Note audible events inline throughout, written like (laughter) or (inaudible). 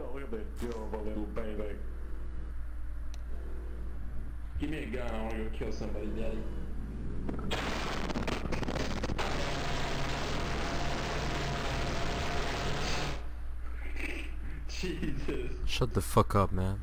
Look at that adorable little baby. Give me a gun, I wanna go kill somebody, daddy. (laughs) Jesus. Shut the fuck up, man.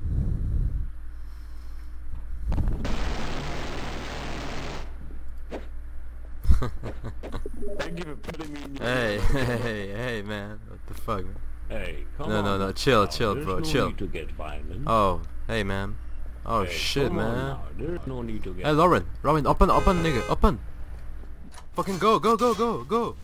Thank you for putting me in your Hey, (laughs) hey, hey, man. What the fuck? Man? Hey, come No, on. no, no. Chill, now. chill, bro. no Chill. Need to get violent. Oh, hey, man. Oh Hey, shit, man. now. There's no need to get. Hey, Lauren, Lauren, open, open, nigga, open. Fucking go, go, go, go, go.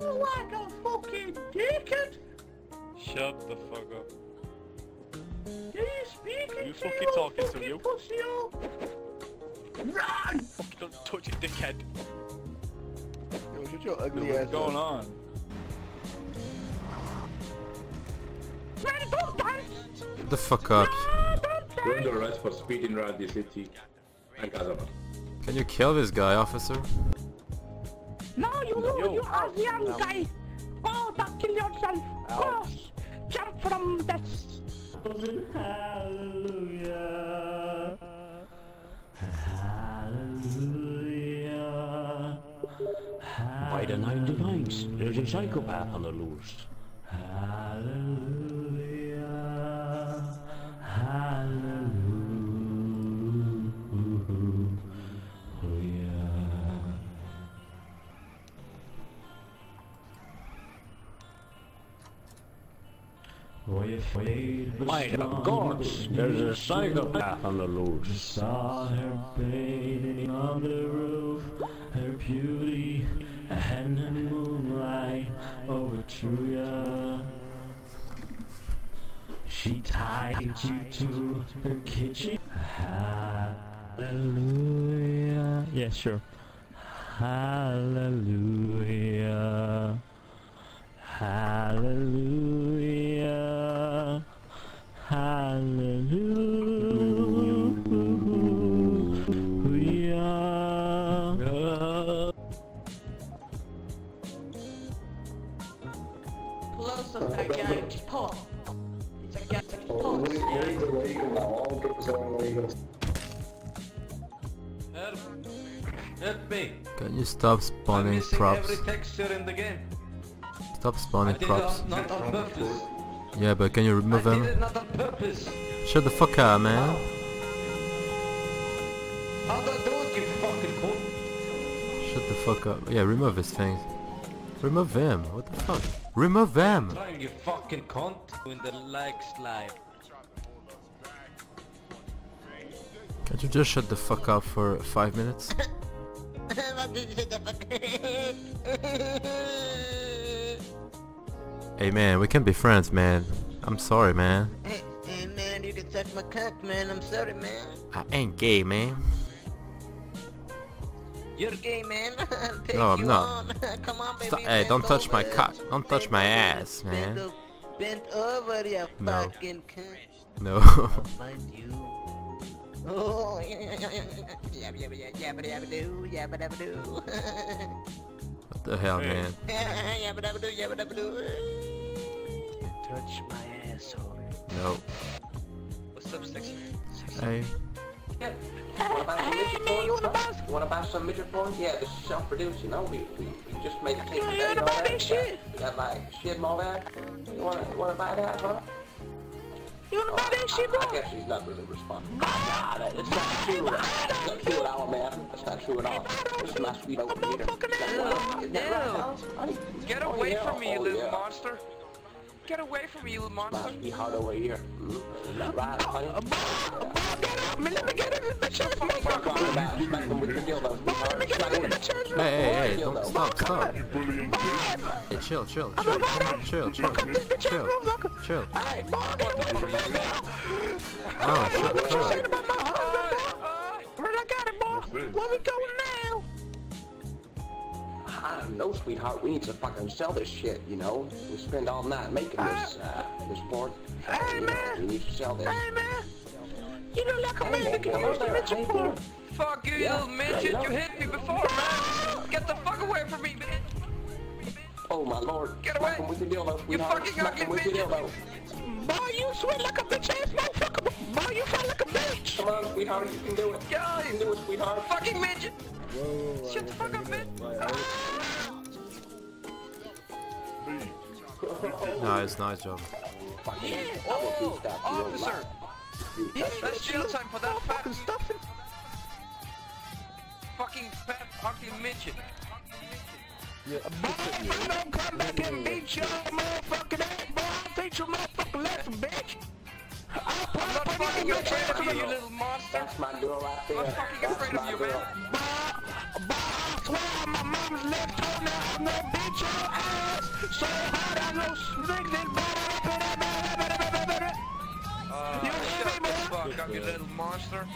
like a fucking dickhead. Shut the fuck up. Do you speak You to fucking your talking to you? pussy hole? Run! Fucking don't touch it, dickhead. Yo, shut your ugly What's ass going up. on? Man, don't dance! The fuck up. Don't You're dance! under arrest for speeding around the city. And Kazakhstan. Can you kill this guy, officer? No, you know, Yo, you are the young ouch. guy. Oh, that kill yourself. Cross. Jump from that. The nine divines, there's a psychopath on the loose. Hallelujah. Hallelujah. We're afraid but By the strong. gods, there's a psychopath on the loose. Saw her bathing on the roof, her beauty and the moonlight overthrew ya. She tied you to her kitchen. Hallelujah. Yeah, sure. Hallelujah. Hallelujah. Stop I'm spawning props? every texture in the game. Stop I spawning did props. on- not on purpose. Yeah, but can you remove them? not on purpose. Shut the fuck up, man. How do I do it, you fucking cunt? Shut the fuck up. Yeah, remove his things. Remove them. What the fuck? Remove them. Trying, you fucking cunt. Doing the leg slide. Can't you just shut the fuck up for five minutes? (laughs) (laughs) Hey man, we can be friends, man. I'm sorry, man. Hey, hey, man, you can suck my cock, man. I'm sorry, man. I ain't gay, man. You're gay, man. (laughs) No, I'm not. on. (laughs) Come on, baby. Stop- hey, don't touch my cock. Don't touch my ass, man. over, you No. fucking cunt. No. Oh, what the hell, man? Yabba dabba doo, yabba dabba doo. Touch my asshole. No. What's up, sexy? Hey. Wanna buy some midget porn? Wanna buy some midget porn? Yeah, this is self-produced, you know. We, we, we just made a tape Yeah, today you and wanna buy that. that shit? We got like shit and all that. You wanna, wanna buy that, huh? You wanna oh, buy that shit, I bro? guess he's not really responding. Nah, that, it's not true. That's not true at all, man. That's not true at all. This is my sweet old leader. Isn't that right, huh? Get Oh, away from me, you Oh, little monster. Get away from me, you little My monster. sweetheart over here. Isn't that right, honey? Man, let me get it, bitch. Let me Talk about smacking with your dildo, sweetheart. Smacking with Hey, hey, hey, don't stop, stop. Hey, chill, chill, chill, chill, chill, chill, chill. Oh, shut, shut up. Don't. We need to fucking sell this shit, you know? We spend all night making this, uh, this porn. Hey, You man. We need to sell this. Hey, man. You look like a man that can Hey, use the hey, bitch hey, for. Fuck you, you Yeah, little yeah, midget. you. You hit me before, man. Get the fuck away from me, man. Oh my lord. Get away. Smack him with your dildo, sweetheart. fucking Smack him with your ugly dildo. Boy, you sweat like a bitch ass motherfucker. Boy, you feel like a bitch. Come on, sweetheart. You can do it. Yeah, You can do it, sweetheart. Fucking midget. Shut the fuck up, man. Nice, nice job. Yeah. Oh, beat that to your officer. mouth. You touch That's jail time for that fat Fucking stuff. fucking fat fucking midget. Boy, if I don't come back and beat your motherfucking ass, boy, I'll teach you motherfucking lesson, bitch. I'll I'm put not fucking your afraid of you, chest, you little monster. That's my girl right there. I'm fucking That's afraid of my you, girl. man. Boy, boy, I my mama's left toenail, I'm gonna beat your ass so hard I know strings and Uh, You hear shut me, the boy? fuck up, you little monster.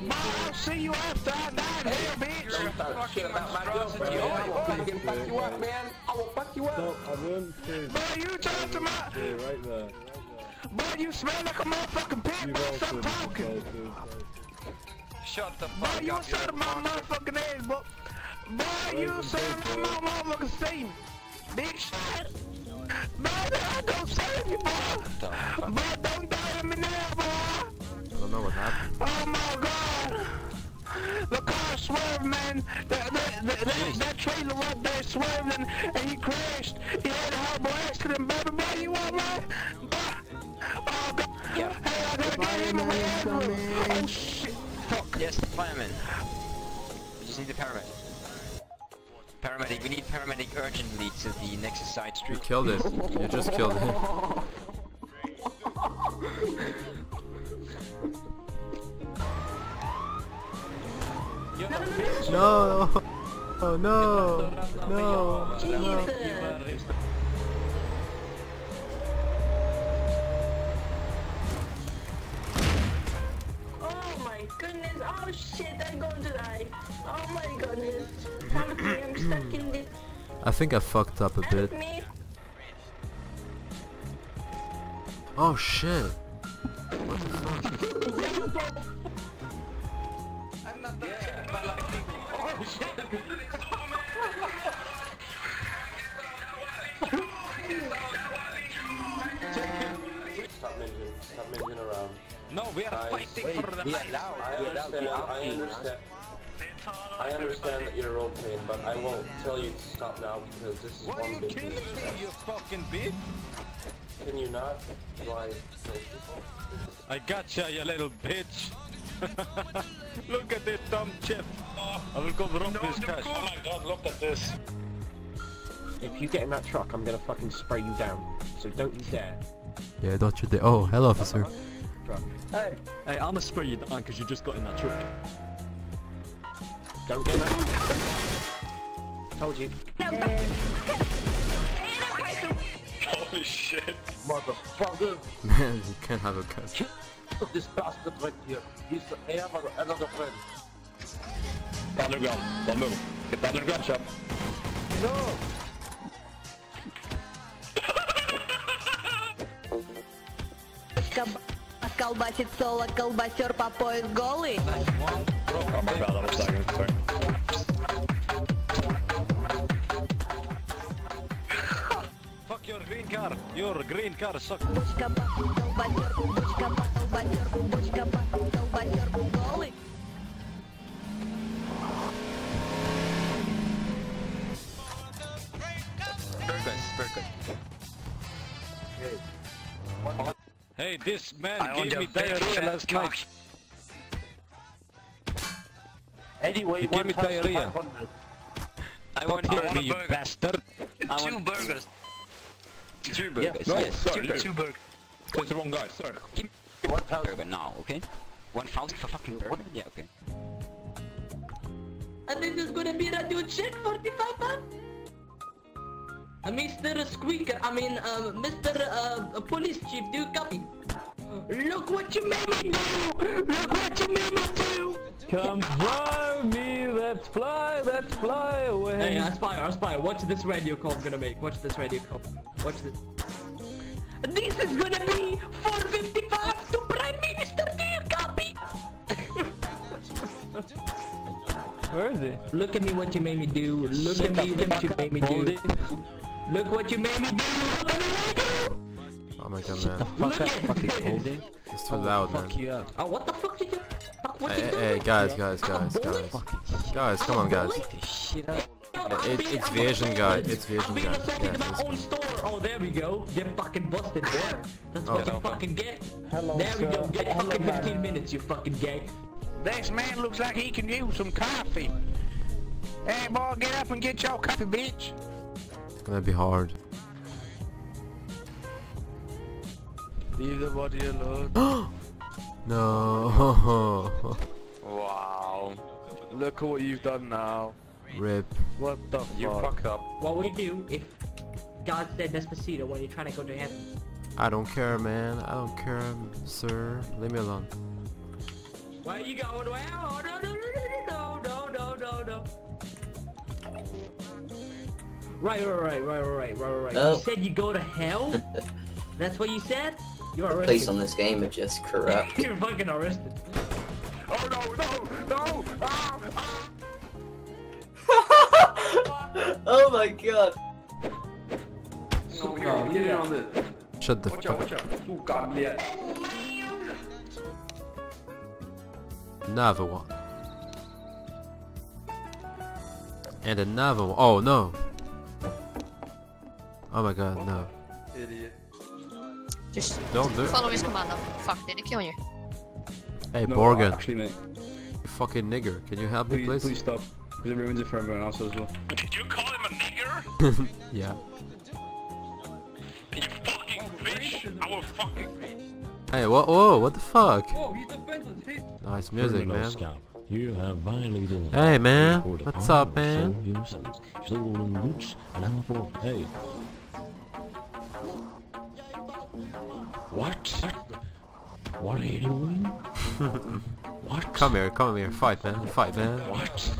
Boy, I'll see you after I die in hell, bitch. You're a fucking about my monstrosity. girlfriend. Oi, man. I will oi. fucking fuck you up, man. I will fuck you up. Boy, you talk to my... right there. Boy, you smell like a motherfucking pig, boy, stop talking. Shut the Boy, fuck you up, you said little my motherfucking ass, boy. Boy, you said my motherfucking steam. Big shit. Boy, I don't save you, boy. Boy, don't die in me now, boy. I don't know what happened. Oh my god! The car swerved, man. That, that, that, that, that trailer right there swerved and, and he crashed. He had a horrible accident, baby. Boy, you alright? Oh god. Hey, I gotta get him away. Oh shit. Fuck. Yes, fireman. We just need the paramedic. Paramedic, we need paramedic urgently to the next side street. You street. killed it. You just killed it. No! Oh no! No! No! Oh my goodness. Oh shit, I'm going to die. Oh my goodness. Help me, I'm stuck in this. I think I fucked up a bit. Me. Oh shit! What the fuck? I'm not that kid, but like Oh shit. Stop minging. Stop minging around. No, we are Guys, fighting for the we are lives. now. I We are understand, I understand. I understand that you're rotating, but I won't tell you to stop now because this is Why are one you big killing me, you fucking bitch? Can you not? Do I kill people? I gotcha, you little bitch. (laughs) look at this dumb chip. I will go rob this cash. Oh my god, look at this. If you get in that truck, I'm gonna fucking spray you down. So don't you dare. Yeah, don't you dare. Oh, hello, officer. Truck. Hey, hey, I'ma spray you down because you just got in that truck. Don't get in that. Told you. Holy shit. Motherfucker! Man, you can't have a gun. Put this bastard right here. He's the heir of another friend. Thunder don't move. Get thunder gun shop. No! Колбасит соло, колбасер по пояс голый. Oh my god, I'm sorry, I'm sorry. Fuck your green car. Your green car sucks. Бочка, колбасер, бочка, колбасер, бочка, колбасер Hey, this man I gave me diarrhea last cock. night. Anyway, He gave me diarrhea. I want Hear I me, you bastard. Two burgers. Two burgers, No, yes. sorry, two, dude. two burgers. That's the wrong guy, sorry. One burger now, okay? One thousand for fucking burger? Yeah, okay. And this is gonna be radio check 45 man. Uh, Mr. Squeaker, I mean, uh, Mr. Uh, Police Chief, do you copy? Look what you made me do! Look what you made me do! Come fly me, let's fly, let's fly away. Hey, Aspire, Aspire, watch this radio call I'm gonna make. Watch this radio call. Watch this. This is gonna be 455 to Prime Minister, do you copy? Where is he? Look at me what you made me do. Look at me what you made me do. Look what you made me do. Look at me what you do. Oh my god, man. Look at me. It's too loud, man. Oh, what the fuck did you? Fuck, what Hey, you hey, guys, guys, guys, guys. Guys, come on, guys. It, it's the Asian guy. It's the Asian guy. Yeah, my own store. Oh, there we go. Get fucking busted there. That's what you fucking get. Hello, there we go. Get fucking 15 minutes, you fucking gay. This man looks like he can use some coffee. Hey, boy, get up and get your coffee, bitch. It's gonna be hard. Leave the body alone. (gasps) No. (laughs) wow. Look at what you've done now. Rip. What the You fuck? fucked up. What would you do if God said Despacito when you're trying to go to heaven? I don't care, man. I don't care, sir. Leave me alone. Where you going? Well, oh, no, no, no, Right, right, right, right, right, right, right, right. Oh. You said you go to hell? (laughs) That's what you said? You're The arrested. police on this game are just corrupt. (laughs) You're fucking arrested. Oh, no, no, no. Ah, ah. (laughs) oh my god. No, get in on this. Shut the Watch fuck out, watch out. God. Another one. And another one. Oh no. Oh my god, no. Idiot. Just Don't do it. follow his command. Fuck, did he kill you? Hey, No, Borgen. Actually, mate. You fucking nigger. Can you help me, Please, please? please stop. Because it ruins it for everyone else as well. Did you call him a nigger? (laughs) yeah. You fucking fish. I will fucking... Hey, whoa, whoa, what the fuck? Oh, he's defenseless. He... Nice music, Criminal man. Scout, you have violated. Hey, man. What's up, man? Stolen goods, and unlawful. Hey. Are you doing? what? Come here, come here. Fight, man. Fight, man. What?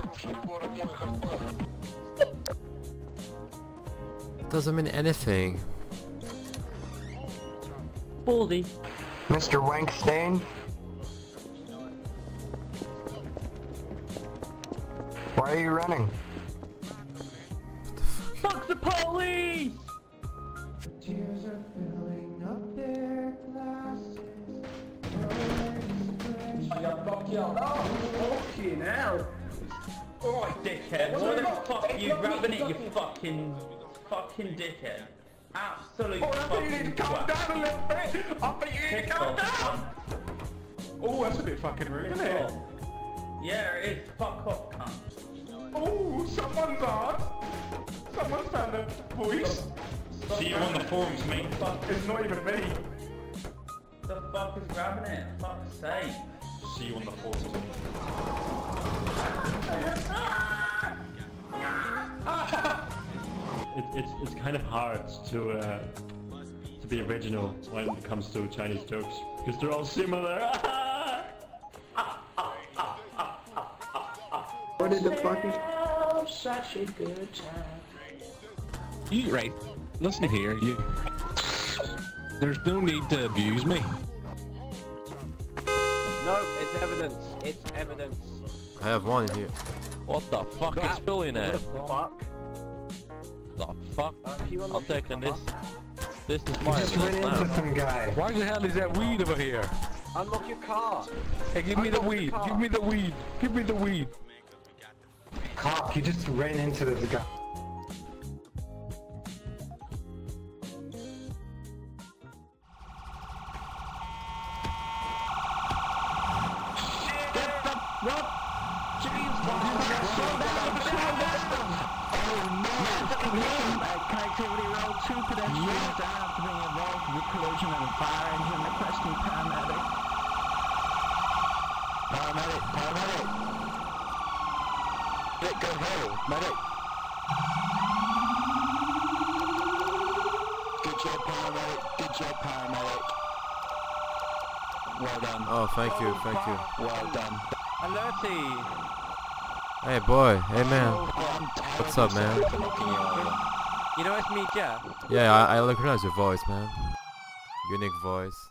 Doesn't mean anything. Baldy. Mr. Wankstein? Why are you running? Oh, fucking hell. Alright, dickhead. What the fuck are you grabbing it, you fucking, fucking dickhead? Absolute Oh, that's fucking you need to calm down a little bit. I think you need to calm down. Oh, that's a bit fucking rude, isn't it? Yeah, it is. Fuck off, cunt. Oh, someone's on. Someone's found a voice. See you on the forums, mate. It's not even me. The fuck is grabbing it? Fuck's sake. See you on the forums. it, it's it's kind of hard to uh, to be original when it comes to Chinese jokes because they're all similar. What is the fucking... Oh, such a good time. You right. Listen here, you. There's no need to abuse me. No, it's evidence. It's evidence. I have one in here. What the fuck is spilling there? Fuck. The fuck? Uh, you I'm taking this. This is my just ran now. into some guy. Why the hell is that weed over here? Unlock your car. Hey, give me the weed. Give me the weed. Give me the weed. Cop, you just ran into this guy. Paramedic, paramedic. Medic, go home, medic. Good job, paramedic. Good job, paramedic. Well done. Oh, thank you, thank you. Well done. Alerty! Hey, boy. Hey, man. What's up, man? You know it's me, Jeff. Yeah, I, I recognize your voice, man. Unique voice.